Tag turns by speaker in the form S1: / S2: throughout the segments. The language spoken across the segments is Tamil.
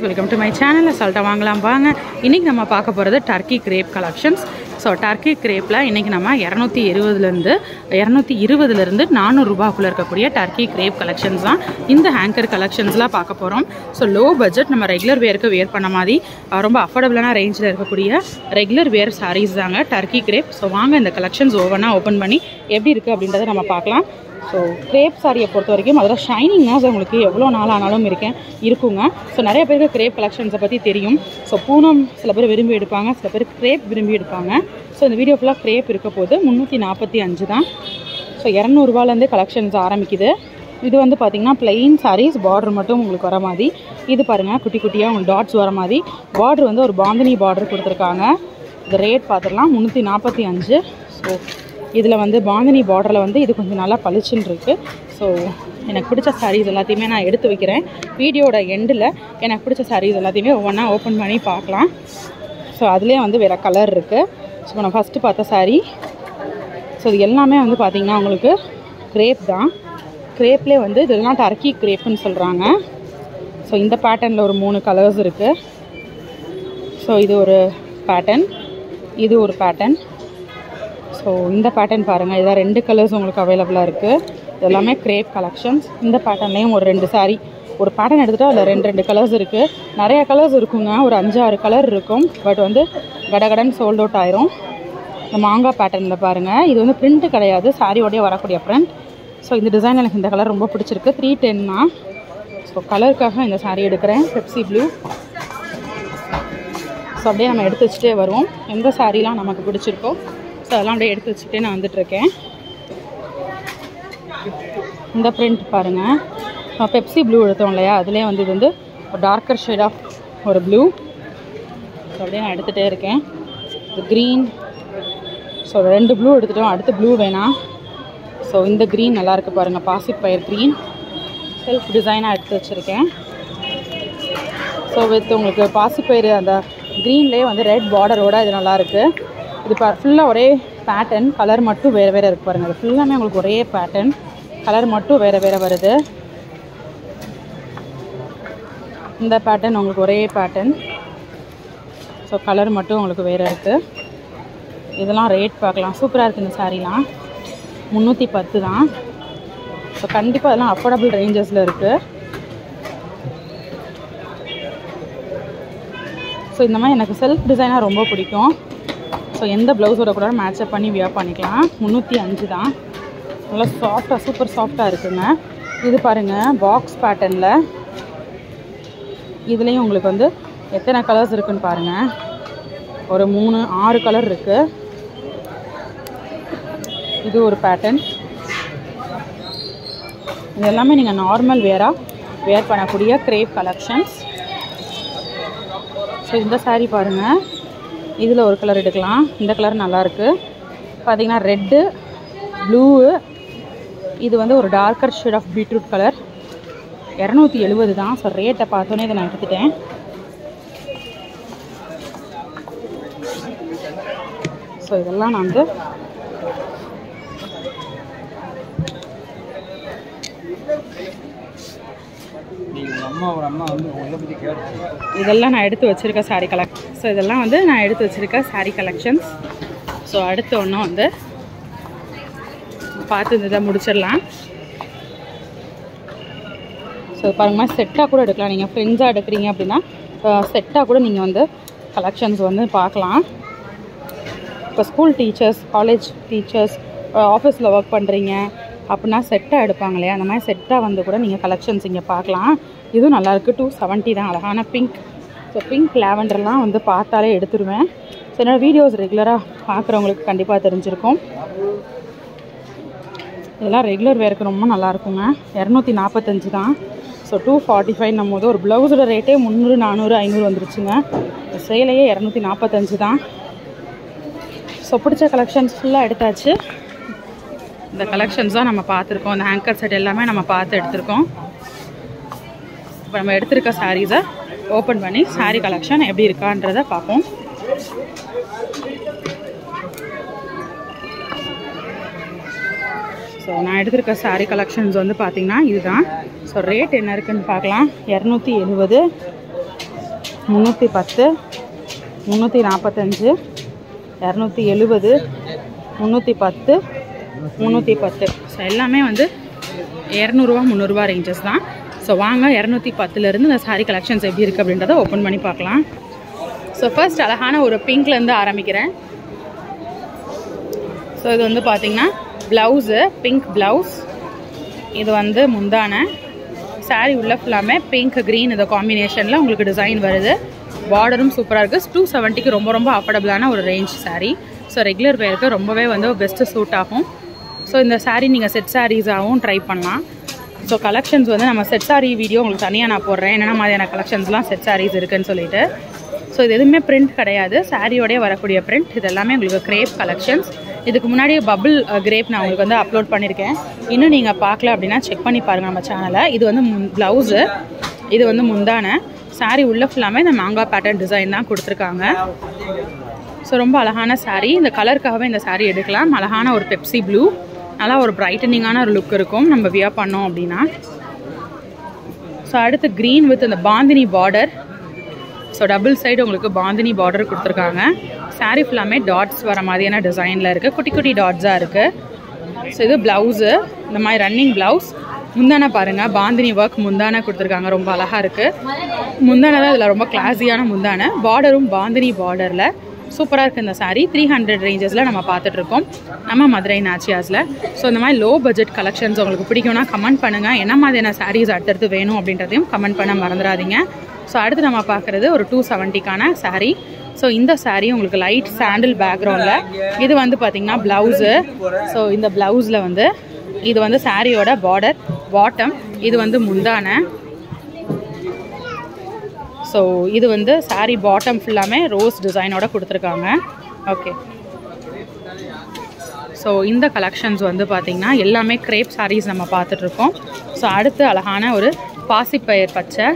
S1: வெல்கம் டு மை சேனல் அசால்ட்டாக வாங்கலாம் வாங்க. இன்றைக்கி நம்ம பார்க்க போகிறது Turkey crepe collections so Turkey கிரேப்பில் இன்றைக்கி நம்ம இரநூத்தி இருபதுலேருந்து இரநூத்தி இருபதுலேருந்து நானூறுரூபாக்குள்ளே இருக்கக்கூடிய டர்க்கி கிரேப் கலெக்ஷன்ஸ் தான் இந்த ஹேங்கர் கலெக்ஷன்ஸ்லாம் பார்க்க போகிறோம் ஸோ லோ பட்ஜெட் நம்ம ரெகுலர் வேருக்கு வேர் பண்ண மாதிரி ரொம்ப அஃபோர்டபுளான ரேஞ்சில் இருக்கக்கூடிய ரெகுலர் வேர் சாரீஸ் தாங்க டர்க்கி கிரேப் ஸோ வாங்க இந்த கலெக்ஷன்ஸ் ஒவ்வொன்றா ஓப்பன் பண்ணி எப்படி இருக்குது அப்படின்றத நம்ம பார்க்கலாம். ஸோ க்ரேப் சாரியை பொறுத்த வரைக்கும் அதில் ஷைனிங்னாஸ் உங்களுக்கு எவ்வளோ நாள் ஆனாலும் இருக்கேன் இருக்குங்க. ஸோ நிறைய பேருக்கு க்ரேப் கலெக்ஷன்ஸை பற்றி தெரியும். ஸோ பூனம் சில பேர் விரும்பி எடுப்பாங்க சில பேர் க்ரேப் விரும்பி எடுப்பாங்க. ஸோ இந்த வீடியோ ஃபுல்லாக க்ரேப் இருக்க போது முந்நூற்றி நாற்பத்தி அஞ்சு தான். ஸோ இரநூறுபாலேருந்து கலெக்ஷன்ஸ் ஆரம்பிக்குது. இது வந்து பார்த்திங்கன்னா plain சாரீஸ் பார்டர் மட்டும் உங்களுக்கு வர மாதிரி. இது பாருங்கள் குட்டி குட்டியாக உங்களுக்கு டாட்ஸ் வர மாதிரி. பார்டர் வந்து ஒரு பாந்தினி பார்டர் கொடுத்துருக்காங்க. இந்த ரேட் பார்த்துடலாம் முந்நூற்றி நாற்பத்தி அஞ்சு. ஸோ இதில் வந்து பாந்தினி பார்டரில் வந்து இது கொஞ்சம் நல்லா பளிச்சுன்னு இருக்குது ஸோ எனக்கு பிடிச்ச சாரீஸ் எல்லாத்தையுமே நான் எடுத்து வைக்கிறேன். வீடியோட எண்டில் எனக்கு பிடிச்ச சாரீஸ் எல்லாத்தையுமே ஒவ்வொன்றா ஓப்பன் பண்ணி பார்க்கலாம். ஸோ அதுலேயே வந்து வேறு கலர் இருக்குது ஸோ நான் ஃபஸ்ட்டு பார்த்த சாரீ ஸோ இது எல்லாமே வந்து பார்த்திங்கன்னா உங்களுக்கு க்ரேப் தான். கிரேப்லேயே வந்து இதெல்லாம் டர்க்கி க்ரேப்புன்னு சொல்கிறாங்க ஸோ இந்த பேட்டர்னில் ஒரு மூணு கலர்ஸ் இருக்குது ஸோ இது ஒரு பேட்டர்ன் இது ஒரு பேட்டர்ன் ஸோ இந்த பேட்டர்ன் பாருங்கள் இதான் ரெண்டு கலர்ஸ் உங்களுக்கு அவைலபிளாக இருக்குது எல்லாமே க்ரேப் கலெக்ஷன்ஸ் இந்த பேட்டர்ன்லேயும் ஒரு ரெண்டு saree. ஒரு பேட்டர்ன் எடுத்துகிட்டா அதில் ரெண்டு ரெண்டு கலர்ஸ் இருக்குது நிறைய கலர்ஸ் இருக்குங்க. ஒரு அஞ்சாறு கலர் இருக்கும். பட் வந்து கடகடன் சோல்ட் அவுட் ஆயிரும். இந்த மாங்காய் பேட்டர்னில் பாருங்கள் இது வந்து பிரிண்ட் கிடையாது. சாரியோடய வரக்கூடிய ப்ரிண்ட் ஸோ இந்த டிசைன் எனக்கு இந்த கலர் ரொம்ப பிடிச்சிருக்கு. த்ரீ டென் தான் ஸோ கலருக்காக இந்த சாரீ எடுக்கிறேன். பெப்சி ப்ளூ ஸோ அப்படியே நம்ம எடுத்து வச்சுட்டே வருவோம். எந்த சாரீலாம் நமக்கு பிடிச்சிருக்கோ. அதெல்லாம் அப்படியே எடுத்து வச்சுட்டே நான் வந்துட்டுருக்கேன். இந்த பிரிண்ட் பாருங்கள் பெப்சி ப்ளூ எடுத்தோம் இல்லையா? அதுலேயே வந்து இது வந்து ஒரு டார்க்கர் ஷேட் ஆஃப் ஒரு ப்ளூ ஸோ அப்படியே நான் எடுத்துகிட்டே இருக்கேன். இது க்ரீன் ஸோ ரெண்டு ப்ளூ எடுத்துட்டோம். அடுத்து ப்ளூ வேணாம் ஸோ இந்த க்ரீன் நல்லாயிருக்கு பாருங்கள் பாசிப்பயர் க்ரீன் செல்ஃப் டிசைனாக எடுத்து வச்சுருக்கேன். ஸோ வித் உங்களுக்கு பாசிப்பயிறு அந்த க்ரீன்லேயே வந்து ரெட் பார்டரோட இது நல்லாயிருக்கு இது பா ஃபுல்லாக ஒரே பேட்டர்ன் கலர் மட்டும் வேறு வேறு இருக்கு பாருங்கள் இது ஃபுல்லாமே உங்களுக்கு ஒரே பேட்டர்ன் கலர் மட்டும் வேறு வேறு வருது. இந்த பேட்டர்ன் உங்களுக்கு ஒரே பேட்டர்ன் ஸோ கலர் மட்டும் உங்களுக்கு வேறு இருக்குது இதெல்லாம் ரேட் பார்க்கலாம். சூப்பராக இருக்குது இந்த சாரீலாம் முந்நூற்றி பத்து தான். ஸோ கண்டிப்பாக அதெல்லாம் அஃபோர்டபுள் ரேஞ்சஸில் இருக்குது ஸோ இந்த மாதிரி எனக்கு செல்ஃப் டிசைனாக ரொம்ப பிடிக்கும். ஸோ எந்த ப்ளவுஸோட கூட மேட்சப் பண்ணி வியர் பண்ணிக்கலாம். முந்நூற்றி அஞ்சு தான். நல்லா சாஃப்டாக சூப்பர் சாஃப்டாக இருக்குங்க. இது பாருங்கள் பாக்ஸ் பேட்டர்னில் இதுலேயும் உங்களுக்கு வந்து எத்தனை கலர்ஸ் இருக்குன்னு பாருங்கள் ஒரு மூணு ஆறு கலர் இருக்குது இது ஒரு பேட்டர்ன் இது எல்லாமே நீங்கள் நார்மல் வேராக வேர் பண்ணக்கூடிய க்ரேப் கலெக்ஷன்ஸ் ஸோ இந்த சாரீ பாருங்கள் இதில் ஒரு கலர் எடுக்கலாம். இந்த கலர் நல்லாயிருக்கு. பார்த்தீங்கன்னா ரெட்டு ப்ளூவு இது வந்து ஒரு darker shade of beetroot colour இரநூத்தி எழுபது தான். ஸோ ரேட்டை பார்த்தோன்னே இதை நான் எடுத்துட்டேன். ஸோ இதெல்லாம் நான் வந்து
S2: நீங்கள் அம்மா ஒரு அம்மா வந்து உங்களை பற்றி கேட்டு
S1: இதெல்லாம் நான் எடுத்து வச்சுருக்க சாரீ கலெக்ட் ஸோ இதெல்லாம் வந்து நான் எடுத்து வச்சுருக்க saree கலெக்ஷன்ஸ் ஸோ அடுத்த ஒன்றும் வந்து பார்த்து இந்த இதை முடிச்சிடலாம். ஸோ பாருங்கம்மா செட்டாக கூட எடுக்கலாம். நீங்கள் ஃப்ரெண்ட்ஸாக எடுக்கிறீங்க அப்படின்னா செட்டாக கூட நீங்கள் வந்து கலெக்ஷன்ஸ் வந்து பார்க்கலாம். இப்போ ஸ்கூல் டீச்சர்ஸ் காலேஜ் டீச்சர்ஸ் ஆஃபீஸில் ஒர்க் பண்ணுறீங்க அப்படின்னா செட்டாக எடுப்பாங்க இல்லையா? அந்த மாதிரி செட்டாக வந்து கூட நீங்கள் கலெக்ஷன்ஸ் இங்கே பார்க்கலாம். இதுவும் நல்லாயிருக்கு டூ செவன்ட்டி தான். அழகான பிங்க் ஸோ பிங்க் லேவண்டர்லாம் வந்து பார்த்தாலே எடுத்துருவேன். ஸோ என்னோடய வீடியோஸ் ரெகுலராக பார்க்குறவங்களுக்கு கண்டிப்பாக தெரிஞ்சிருக்கும். இதெல்லாம் ரெகுலர் வேருக்கு ரொம்ப நல்லாயிருக்குங்க இரநூத்தி நாற்பத்தஞ்சு தான். ஸோ டூ ஃபார்ட்டி ஃபைவ் போது ஒரு ப்ளவுஸோட ரேட்டே முந்நூறு நானூறு ஐநூறு வந்துருச்சுங்க. சேலையே இரநூத்தி நாற்பத்தஞ்சு தான். ஸோ பிடிச்ச கலெக்ஷன்ஸ் ஃபுல்லாக எடுத்தாச்சு. இந்த கலெக்ஷன்ஸ் தான் நம்ம பார்த்துருக்கோம். இந்த ஹேங்கர் செட் எல்லாமே நம்ம பார்த்து எடுத்திருக்கோம். இப்போ நம்ம எடுத்திருக்க சாரீஸை ஓப்பன் பண்ணி சாரீ கலெக்ஷன் எப்படி இருக்கான்றதை பார்ப்போம். ஸோ நான் எடுத்திருக்க சாரீ கலெக்ஷன்ஸ் வந்து பார்த்திங்கன்னா இதுதான். ஸோ ரேட் என்ன இருக்குன்னு பார்க்கலாம். இரநூத்தி எழுபது முந்நூற்றி பத்து முந்நூற்றி நாற்பத்தஞ்சு இரநூத்தி எழுபது முந்நூற்றி பத்து முந்நூற்றி பத்து. ஸோ எல்லாமே வந்து இரநூறுவா முந்நூறுரூவா ரேஞ்சஸ் தான். ஸோ வாங்க இரநூத்தி பத்துலேருந்து இந்த சாரீ கலெக்ஷன்ஸ் எப்படி இருக்குது அப்படின்றத ஓப்பன் பண்ணி பார்க்கலாம். ஸோ ஃபர்ஸ்ட் அழகான ஒரு பிங்க்லேருந்து ஆரம்பிக்கிறேன். ஸோ இது வந்து பார்த்திங்கன்னா ப்ளவுஸு பிங்க் ப்ளவுஸ் இது வந்து முந்தான. சாரீ உள்ள ஃபுல்லாமே பிங்க் க்ரீன் இந்த காம்பினேஷனில் உங்களுக்கு டிசைன் வருது. பார்டரும் சூப்பராக இருக்குது டூ செவன்ட்டிக்கு ரொம்ப ரொம்ப அஃபோர்டபுளான ஒரு ரேஞ்ச் சாரீ ஸோ ரெகுலர் வேருக்கு ரொம்பவே வந்து பெஸ்ட்டு சூட் ஆகும். ஸோ இந்த சாரீ நீங்கள் செட் சாரீஸாகவும் ட்ரை பண்ணலாம். ஸோ கலெக்ஷன்ஸ் வந்து நம்ம செட் saree வீடியோ உங்களுக்கு தனியாக நான் போடுறேன். என்னென்ன மாதிரியான கலெக்ஷன்ஸ்லாம் செட் சாரீஸ் இருக்குன்னு சொல்லிட்டு. ஸோ இது எதுவுமே பிரிண்ட் கிடையாது. சாரியோடய வரக்கூடிய பிரிண்ட் இது எல்லாமே உங்களுக்கு கிரேப் கலெக்ஷன்ஸ் இதுக்கு முன்னாடியே பபுள் கிரேப் நான் உங்களுக்கு வந்து அப்லோட் பண்ணியிருக்கேன் இன்னும் நீங்கள் பார்க்கல அப்படின்னா செக் பண்ணி பாருங்கள் நம்ம சேனலை இது வந்து முன் ப்ளவுஸு இது வந்து முந்தான. சாரீ உள்ள ஃபுல்லாமே இந்த மாங்காய் பேட்டர்ன் டிசைன் தான் கொடுத்துருக்காங்க. ஸோ ரொம்ப அழகான சாரீ இந்த கலருக்காகவே இந்த சாரீ எடுக்கலாம். அழகான ஒரு பெப்சி ப்ளூ நல்லா ஒரு பிரைட்டனிங்கான ஒரு லுக் இருக்கும். நம்ம வியர் பண்ணோம் அப்படின்னா. ஸோ அடுத்து க்ரீன் வித் இந்த bandhani border so double side உங்களுக்கு பாந்தினி பார்டர் கொடுத்துருக்காங்க. சாரீ ஃபுல்லாமே டாட்ஸ் வர மாதிரியான டிசைனில் இருக்குது குட்டி குட்டி டாட்ஸாக இருக்குது ஸோ இது ப்ளவுஸு இந்த மாதிரி ரன்னிங் ப்ளவுஸ் முந்தான பாருங்கள் பாந்தினி ஒர்க் முந்தானை கொடுத்துருக்காங்க. ரொம்ப அழகாக இருக்குது முந்தானை தான் இதில் ரொம்ப கிளாஸியான முந்தானை. பார்டரும் பாந்தினி பார்டரில் சூப்பராக இருக்குது இந்த சாரீ த்ரீ ஹண்ட்ரட் ரேஞ்சஸில் நம்ம பார்த்துட்ருக்கோம் நம்ம மதுரை நாச்சியாஸில் ஸோ இந்த மாதிரி லோ பட்ஜெட் கலெக்ஷன்ஸ் உங்களுக்கு பிடிக்கும்னா கமெண்ட் பண்ணுங்கள் என்ன மாதிரியான சாரீஸ் அடுத்தடுத்து வேணும் அப்படின்றதையும் கமெண்ட் பண்ண மறந்துடாதீங்க. ஸோ அடுத்து நம்ம பார்க்குறது ஒரு டூ செவன்ட்டிக்கான சாரீ ஸோ இந்த சாரீ உங்களுக்கு லைட் சாண்டில் பேக்ரவுண்டில் இது வந்து பார்த்திங்கன்னா ப்ளவுஸு ஸோ இந்த ப்ளவுஸில் வந்து இது வந்து சாரியோட பார்டர் பாட்டம் இது வந்து முந்தான. ஸோ இது வந்து சாரீ பாட்டம் ஃபுல்லாமே ரோஸ் டிசைனோட கொடுத்துருக்காங்க. ஓகே ஸோ இந்த கலெக்ஷன்ஸ் வந்து பார்த்திங்கன்னா எல்லாமே க்ரேப் சாரீஸ் நம்ம பார்த்துட்ருக்கோம். ஸோ அடுத்து அழகான ஒரு பாசிப்பயிர் பச்சை.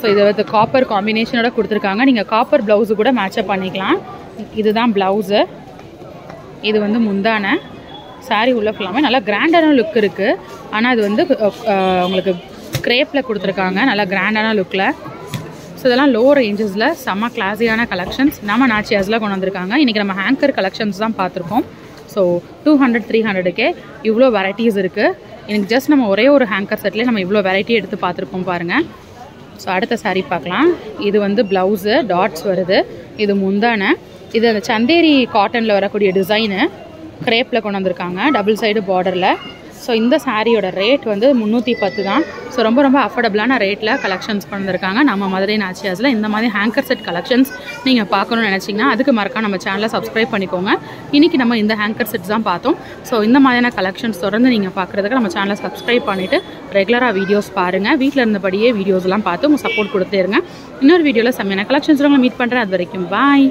S1: ஸோ இதை வந்து காப்பர் காம்பினேஷனோட கொடுத்துருக்காங்க. நீங்கள் காப்பர் ப்ளவுஸு கூட மேட்சப் பண்ணிக்கலாம். இதுதான் ப்ளவுஸு இது வந்து முந்தான. சாரீ உள்ள ஃபுல்லாமே நல்லா கிராண்டான லுக் இருக்குது ஆனால் இது வந்து உங்களுக்கு ஸ்க்ரேப்பில் கொடுத்துருக்காங்க. நல்லா கிராண்டான லுக்கில் ஸோ இதெல்லாம் லோ ரேஞ்சஸில் செம்ம கிளாஸியான கலெக்ஷன்ஸ் நம்ம நாச்சியாஸில் கொண்டு வந்திருக்காங்க. இன்றைக்கி நம்ம ஹேங்கர் கலெக்ஷன்ஸ் தான் பார்த்துருக்கோம். ஸோ டூ ஹண்ட்ரட் த்ரீ ஹண்ட்ரடுக்கே இவ்வளோ வெரைட்டிஸ் இருக்குது எனக்கு ஜஸ்ட் நம்ம ஒரே ஒரு ஹேங்கர் செட்லேயே நம்ம இவ்வளோ வெரைட்டி எடுத்து பார்த்துருக்கோம் பாருங்கள் ஸோ அடுத்த சாரீ பார்க்கலாம். இது வந்து ப்ளவுஸு டாட்ஸ் வருது. இது முந்தான. இது அந்த சந்தேரி காட்டனில் வரக்கூடிய டிசைனு க்ரேப்பில் கொண்டு வந்திருக்காங்க. டபுள் சைடு பார்டரில் ஸோ இந்த சாரியோட ரேட் வந்து முந்நூற்றி பத்து தான். ஸோ ரொம்ப ரொம்ப அஃபோர்டபுளான ரேட்டில் கலெக்ஷன்ஸ் கொண்டு வந்திருக்காங்க நம்ம மதுரை நாச்சியாஸில் இந்த மாதிரி ஹேங்கர் செட் கலெக்ஷன்ஸ் நீங்கள் பார்க்கணும்னு நினச்சிங்கன்னா அதுக்கு மறக்காம நம்ம சேனலை சப்ஸ்கிரைப் பண்ணிக்கோங்க. இன்றைக்கி நம்ம இந்த ஹேங்கர் செட்ஸ் தான் பார்த்தோம். ஸோ இந்த மாதிரியான கலெக்ஷன்ஸ் தொடர்ந்து நீங்கள் பார்க்குறதுக்கு நம்ம சேனலை சப்ஸ்கிரைப் பண்ணிவிட்டு ரெகுலராக வீடியோஸ் பாருங்கள் வீட்டில் இருந்தபடியே வீடியோஸ்லாம் பார்த்து உங்கள் சப்போர்ட் கொடுத்துருங்க இன்னொரு வீடியோவில் செம்மையான கலெக்ஷன்ஸ் உங்களை மீட் பண்ணுறேன் அது வரைக்கும் பாய்